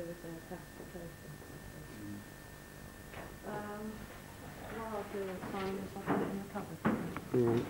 with their classification. Um, what I'll do is sign this, I'll put it in the cupboard. Right.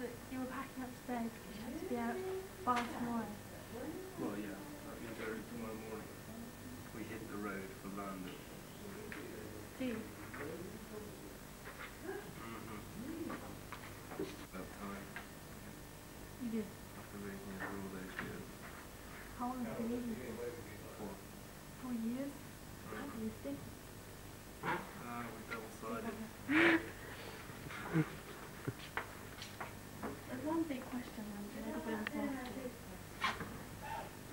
That you were packing up today because you had to be out by tomorrow. Well, yeah, that means early tomorrow morning. We hit the road for London. Do you? Mm-hmm. About time, You do. after here for all those years. How long have you been leaving for? Four. Four years? How do you think? Ah, we double-sided. There's one big question that everybody wants to ask you.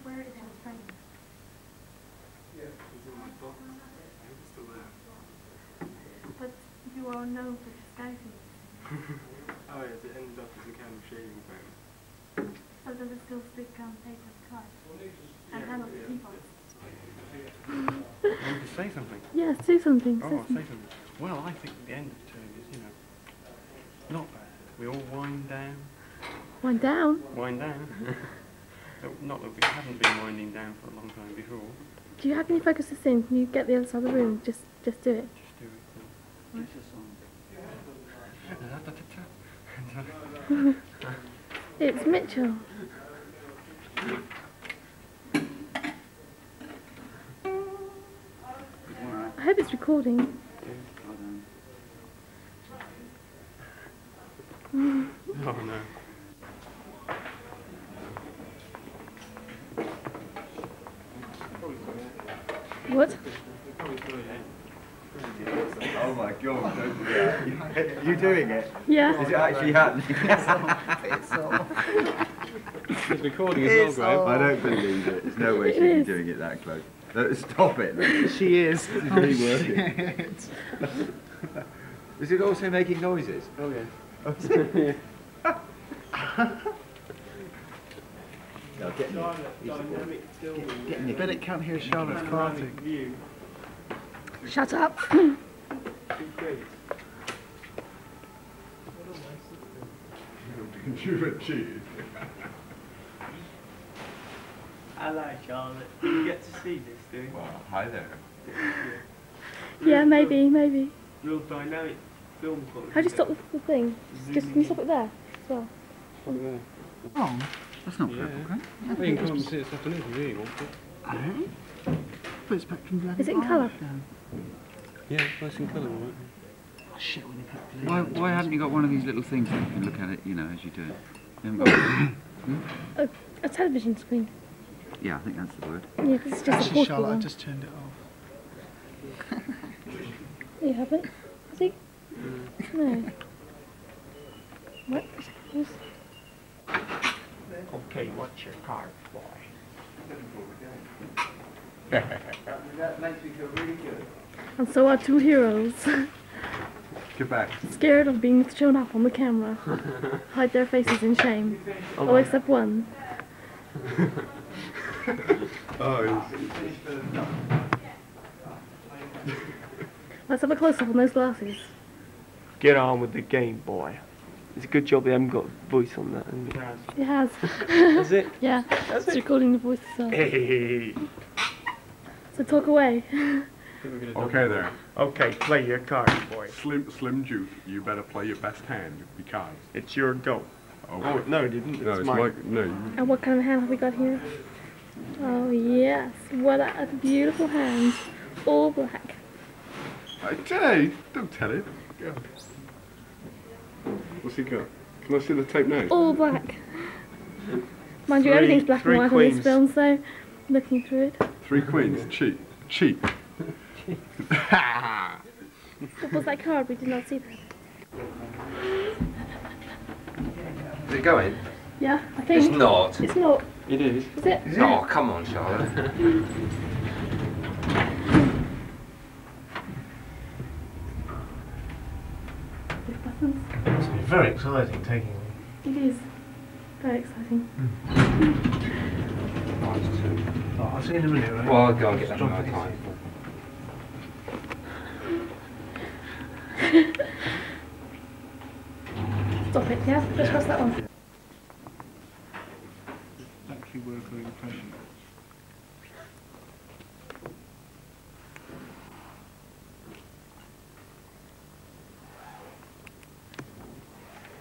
Where is your train? It's in my box. It's still there. But you are known for scouting. Oh, yes, it ended up as a can of shaving foam. So does it still stick paper cards? And handle the teapots? Want to say something? Yes, do something. Oh, I'll say something. Well, I think the end of term is, you know, not bad. We all wind down. Wind down. Wind down. Not that we haven't been winding down for a long time before. Do you have any you focus this in? Can you get the other side of the room? Just just do it. Just do it. It's Mitchell. I hope it's recording. Oh no. What? Oh my god, don't do that. You doing it? Yeah. Is it actually happening? It's recording as well, Graham. I don't believe it. There's no way It she'd be doing it that close. No, stop it. no. She is. This is really working. Is it also making noises? Oh yeah. Oh, no, get me. Get, get me. Bet it can't hear Charlotte's farting. Shut up. You were cheated. Hello, Charlotte. You get to see this, do you? Well, hi there. yeah, maybe, maybe. Real dynamic film quality. How do you stop the, the thing? Just can you stop it there as well? Oh, that's not Yeah. purple, right? Well, you can come and see this afternoon if you really want to. Put Spectrum Black. Is it in colour? orange down. Yeah, nice and colour, right? Oh, shit, when you put blue. Why, why haven't you got one of these little things that you can look at it, you know, as you do it? You haven't got A, a television screen. Yeah, I think that's the word. Yeah, 'cause it's just a Actually, portable Charlotte, I just turned it off. You haven't? I think. No. What? Who's- Okay, what's your card for? That makes me feel really good. And so our two heroes, Get back. scared of being shown up on the camera, hide their faces in shame. Oh, oh except one. Oh, Let's have a close up on those glasses. Get on with the game, boy. It's a good job they haven't got a voice on that. Isn't it? It has. Is it? yeah. It's recording the voice as well. Hey. So talk away. Okay there. Okay, play your card, boy. Slim Slim Juice, you better play your best hand because. It's your go. Okay. Oh. oh no, it didn't. no, It's it's mine. like no. And what kind of hand have we got here? Oh yes, what a beautiful hand. All black. hey, Jay, don't tell it. Go. What's he got? Can I see the tape now? All black. Mind you, Three- everything's black and three white on queens. this film, so looking through it. Three queens. Cheap. Cheap. What was that card? We did not see that. Is it going? Yeah, I think. It's not. It's not. It is. Is it? Oh, come on, Charlotte. Push buttons. It's very exciting taking them. It is. Very exciting. Hmm. Oh, I'll see you in a minute, right? Well, I'll go and get that another time. Stop it, yeah? Let's press that one. Factory worker impression.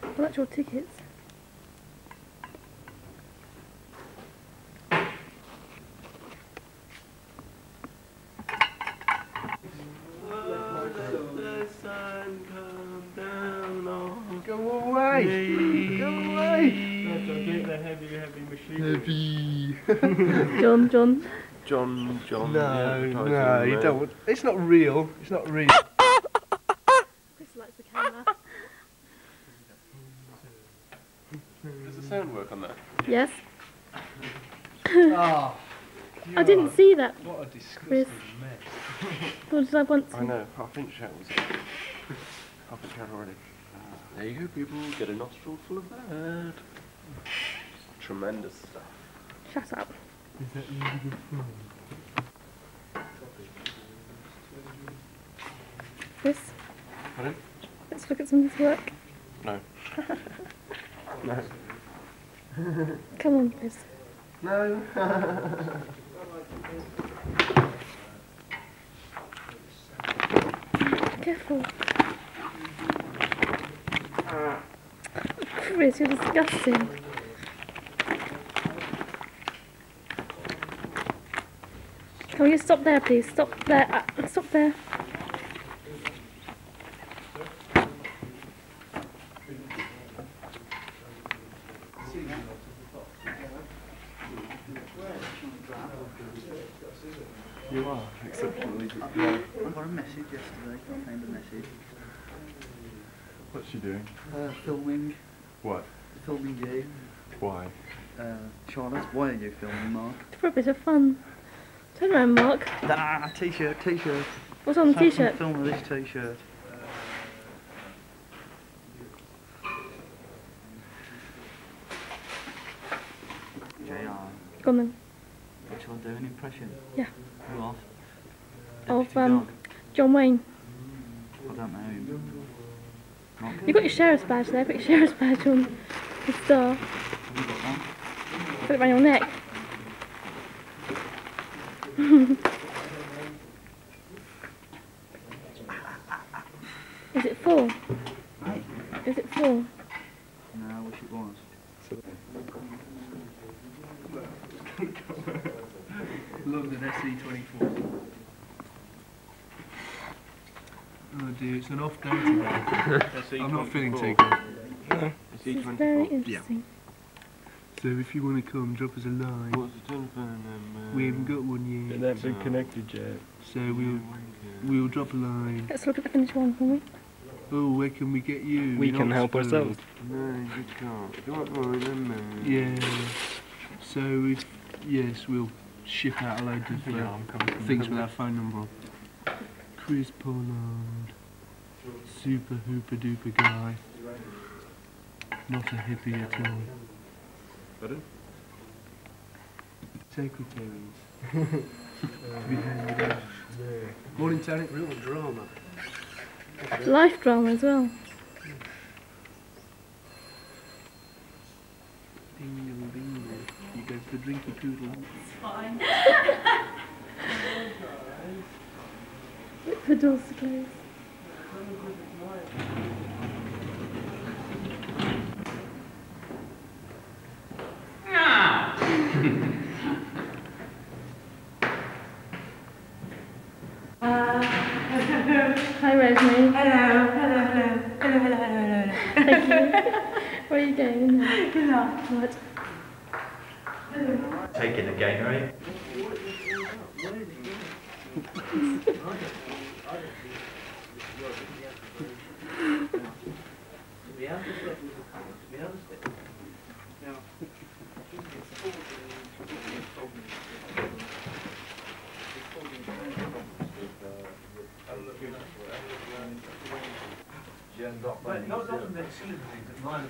Well, that's your tickets. John, John. John, John. No, no, you don't. Want, It's not real. It's not real. Chris likes the camera. Does the sound work on that? Yes. oh, I didn't see that. What a disgusting Chris. mess. Or did I want to? I know, half inch out was it. half inch out already. There you go, people. Get a nostril full of that. Tremendous stuff. Shut up. Is that really good fun? Chris. Pardon? Let's look at some of his work. No. no. Come on, Chris. No. Careful. Uh. Chris, you're disgusting. Can you stop there, please? Stop there. Uh, stop there. you are exceptionally good. I got a message yesterday. I found a message. What's she doing? Uh, filming, What? filming you. Why? Uh, Charlotte, why are you filming, Mark? For a bit of fun. Turn around, Mark. Ah, t-shirt, t-shirt. What's on the Let's have some t-shirt? Film with this t-shirt. JR, Go on then. what shall I do? An impression? Yeah. Who off? Of, um, John Wayne. I don't know him. You've got your sheriff's badge there. Put your sheriff's badge on the star. have you got one? Put it around your neck. Is it full? Hey. Is it full? No, I wish it was. London SE24. Oh dear, it's an off day today. I'm not feeling too good. This is very interesting. So if you want to come, drop us a line. What's the telephone number? We haven't got one yet. that been connected yet. So we'll we'll drop a line. Let's look at the finished one for me. Oh, where can we get you? We In can help Oxford? ourselves. No, you can't. Don't worry, number. Yeah. So if yes, we'll ship out a load of uh, things with our phone number on. Chris Pollard, super hooper duper guy. Not a hippie at all. Pardon? Secretaries. Morning, Tarek. Real drama. Life drama as well. Ding dong ding. You go for the drinky poodle. It's fine. Look, the door's closed. Hi Rosemary. Hello, hello, hello, hello, hello, hello, hello. Thank you. Where are you going? What? Taking the not, not the silly things at nine.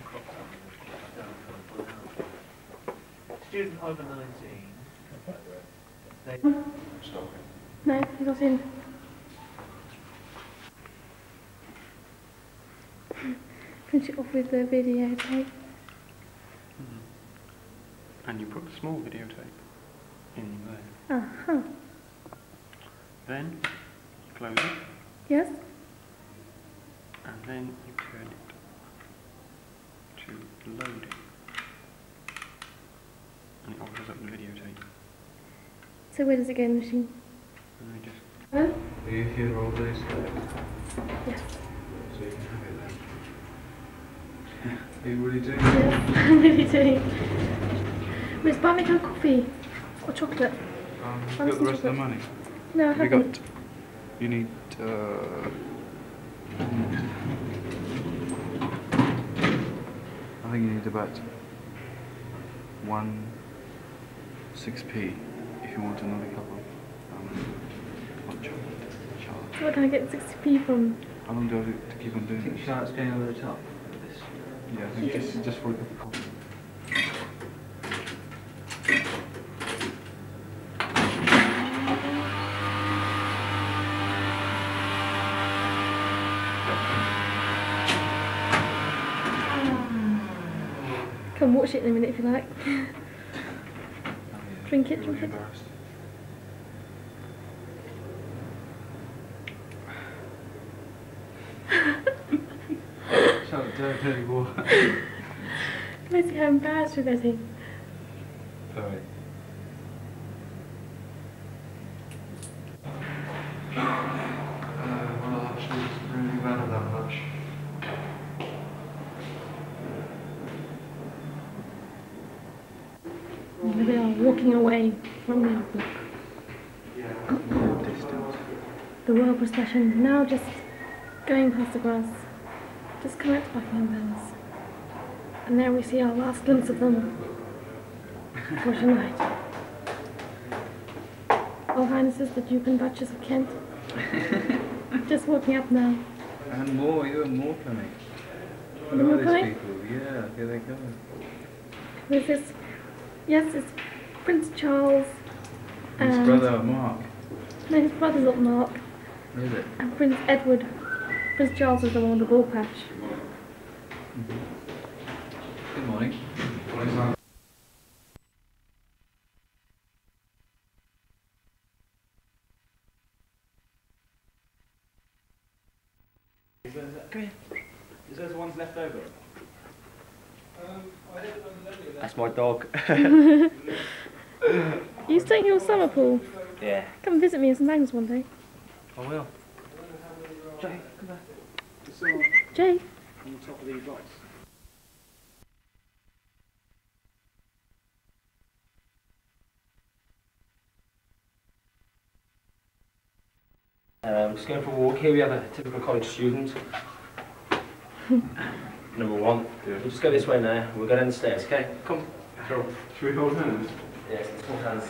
Student over nineteen. They No, he's not in. Finish it off with the videotape. And you put the small videotape in there. Uh-huh. Then you close it, Yes? and then you turn it to loading. And it opens up the videotape. So where does it go in the machine? And then just Hello? Are you here all day today? Yes. So you can have it then. Are you really doing it? Yes, I'm really doing. Miss, buy me a cup of coffee. Or chocolate. Um, you got the some rest of the money? No, I Have you haven't. got? You need. Uh, I think you need about one six p if you want another cup of um, hot chocolate. Charlotte. Where can I get 60p from? How long do I have to keep on I doing think this? Charlotte's going over the top with this. Yeah, I think just just for a cup of coffee. Come watch it in a minute if you like. Oh, yeah. Drink it, Really drink it. embarrassed. Charlotte, don't what. Basically, how embarrassed you're getting. Sorry. Uh, well, actually, it's really bad that much. They are walking away from the outlook. The royal procession now just going past the grass, just coming up to Buckingham Palace. And there we see our last glimpse of them for tonight. All Highnesses, the Duke and Duchess of Kent, just walking up now. And more, even more coming. Are there more Look at these people. Yeah, here they come. There's this, yes, it's Prince Charles His brother, Mark. no, his brother's not Mark, Is it? and Prince Edward. Prince Charles is the one with the ball patch. Mm-hmm. Good morning. good morning. Is those the ones left over? That's my dog. Are you staying here with summer, Paul? yeah. Come visit me in St Agnes one day. I will. Jay, come back. Jay, On the top of the box. Um, just going for a walk. Here we have a typical college student. Number one. We'll just go this way now. We'll go down the stairs, okay? Come. Should we hold hands? Yes, let's hold hands.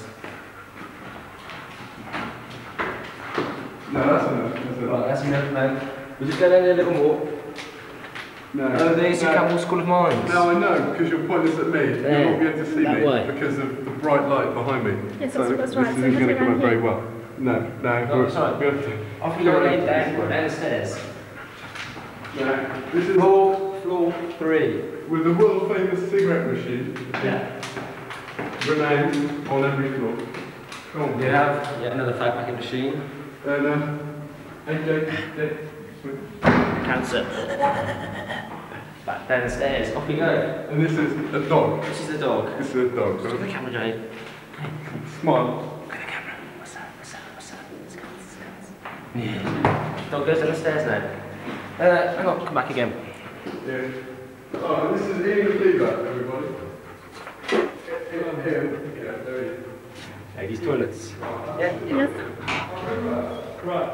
No, that's enough. That's Right, enough. that's enough now. We'll just go down there a little more. No. Oh, there's the no. Camborne School of Mines. No, I know, because you're pointing at me. You're There. not going to see That me way. because of the bright light behind me. Yes, so that's- that's this right. So isn't you going to come go very well. No, no. No, we're- it's all right. we have to- Off you go down, down, down the stairs. No, this is Floor, floor three. With the world famous cigarette machine. Yeah. Remains on every floor. Come on. We have yet another fag packing machine. And uh, AJ. Cancer. Back downstairs. Off we go. And this is a dog. This is the dog. This is a dog. Look at the camera, Jay. Smile. Look at the camera. What's that? What's that? What's that? Let's go. Let's go. Yeah. Dog goes down the stairs now. Uh, hang on. Come back again. Yeah. Oh, this is Ian Cleaver, everybody. Ian here. Yeah, there he is. Ladies' toilets. Yeah. Yes. Right.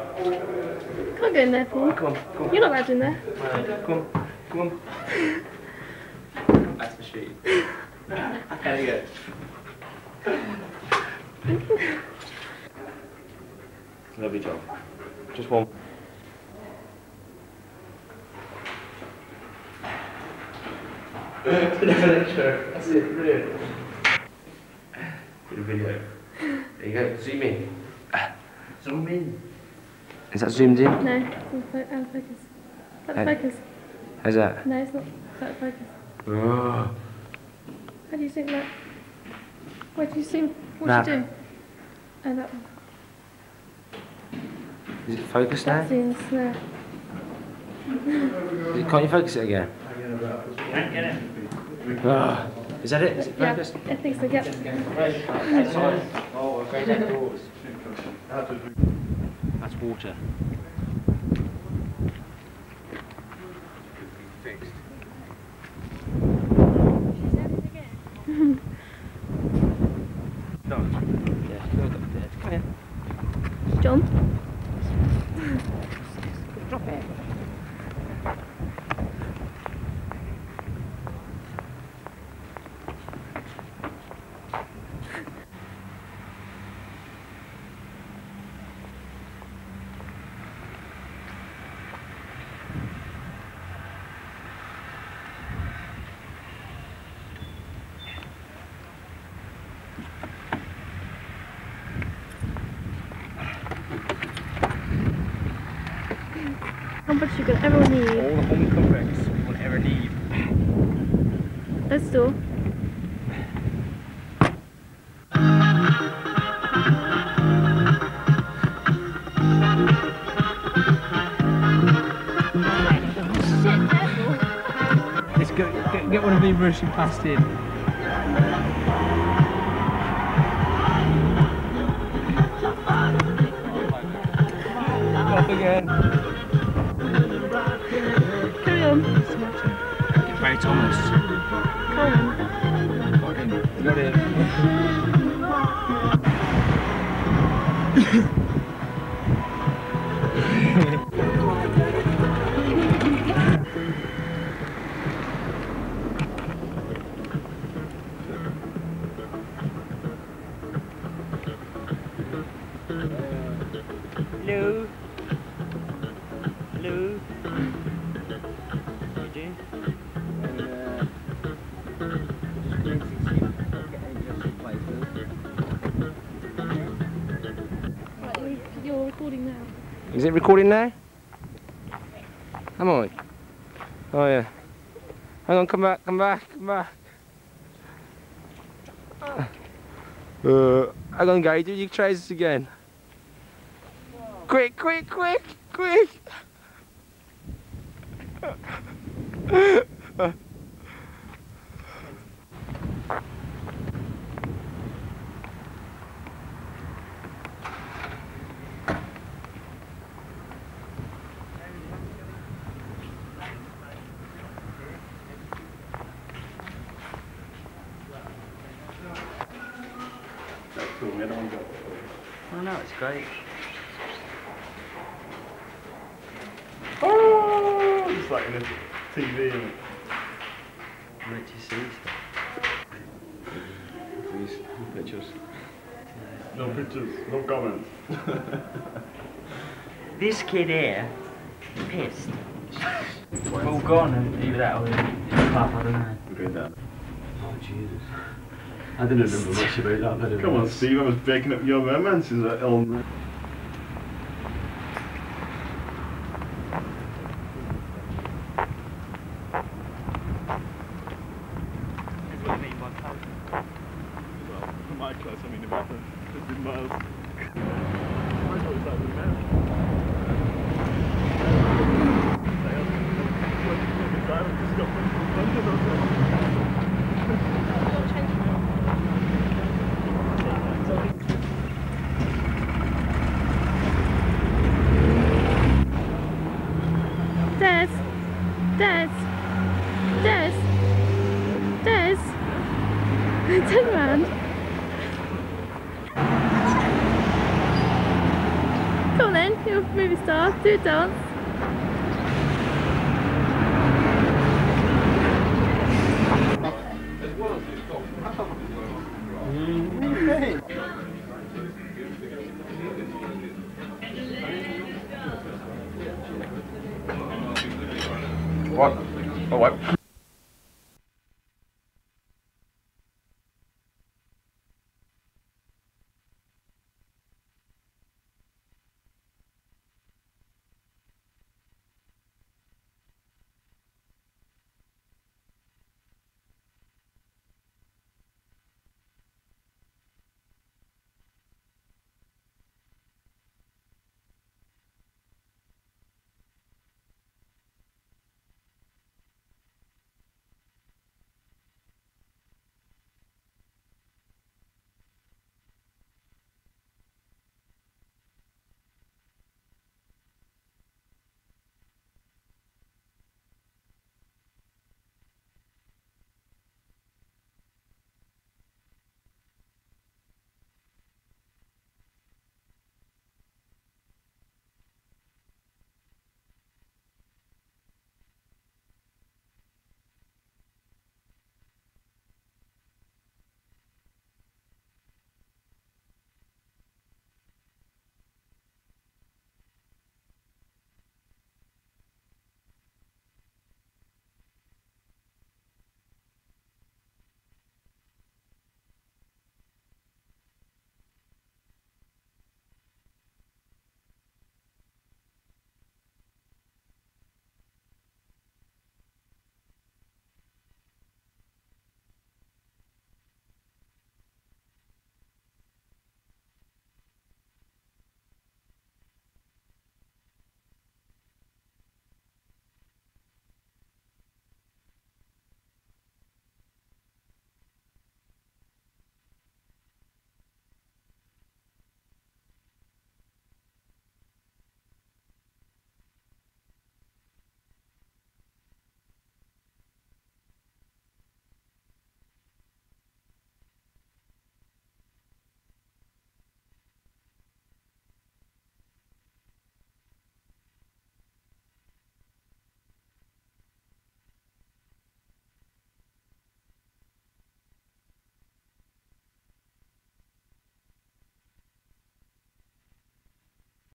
Can't go in there, Paul. Come on. Come on. You're not allowed in there. Right, Come on. Come on. Come back to the sheet. There you go. Lovely job. Just one. That's it, brilliant. Good video. There you go, zoom in. Zoom in. Is that zoomed in? No, it's out um, of focus. Out of focus. How's that? No, it's not out of focus. Oh. How do you zoom that? Where do you zoom? What That. do you do? Oh, that one. Is it focused now? That zooms there. Is Can't you focus it again? Ah, is that it? Is it Yeah, focused? I think so, yep. Oh, we're going outdoors. That's water. Fixed. No. Yeah, go up there. Come here. John? Drop it. How much you could ever need? All the home comforts you will ever need. Let's do. Let's go get, get one of me rushing past in. Again. Barry Thomas. It recording now? Am I? Oh yeah. Hang on, come back, come back, come back. Uh, hang on, Gary, do you try this again? Quick, quick, quick, quick! That's cool, we had one go. Oh no, it's great. Oh, it's like in a TV. And Great to see Please, pictures. no pictures, no comments. This kid here, pissed. All gone and either that or the club, I don't know. Read that. Oh Jesus. I didn't remember much about that. Come on, Steve, I was breaking up your romances at Elm. For my class, I mean, about 15 miles. I thought it was like the American. Des! Des! Des! Des! Turn around. Come on then, you're a movie star. Do a dance.